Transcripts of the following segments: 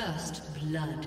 First blood.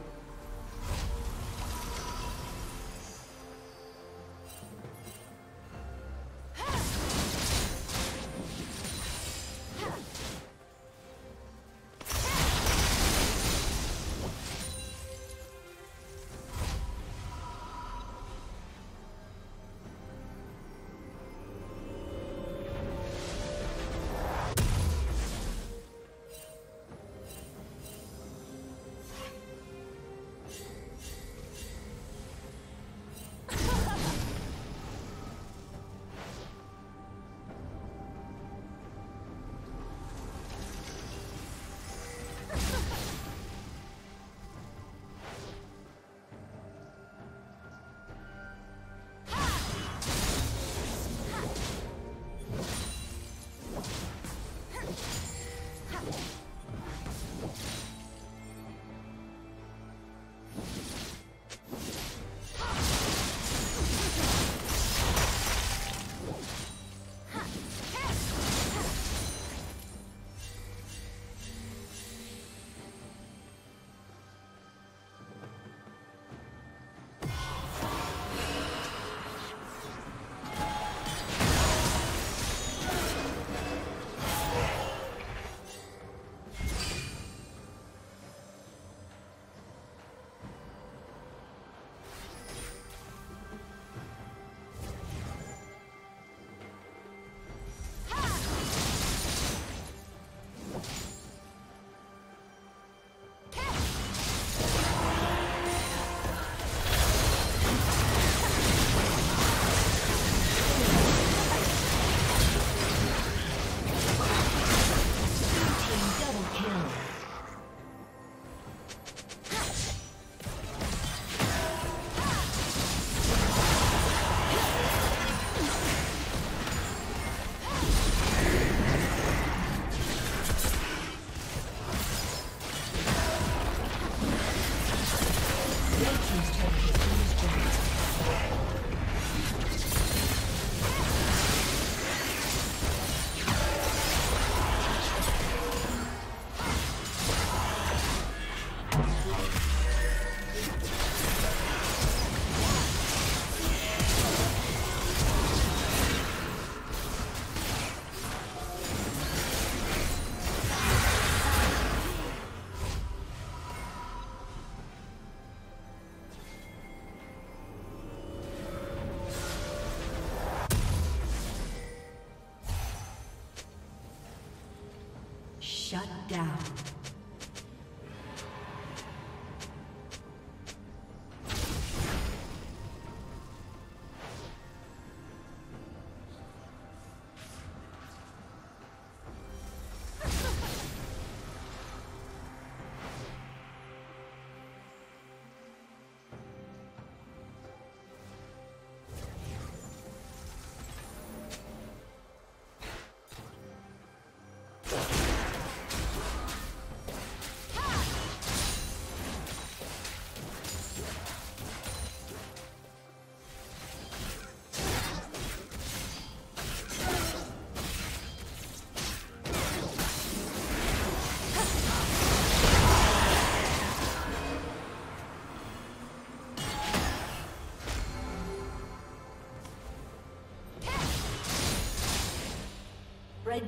Down.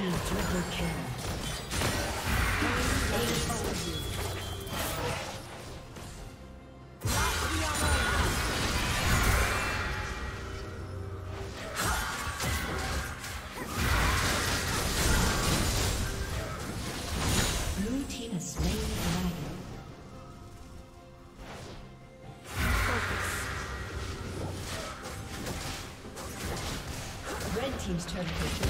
Blue triple kill. team's turret.